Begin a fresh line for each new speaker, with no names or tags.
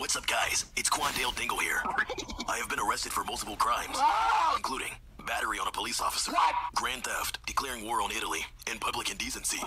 What's up, guys? It's Quandale Dingle here. I have been arrested for multiple crimes, including battery on a police officer,
What?
grand theft, declaring war on Italy, and public indecency.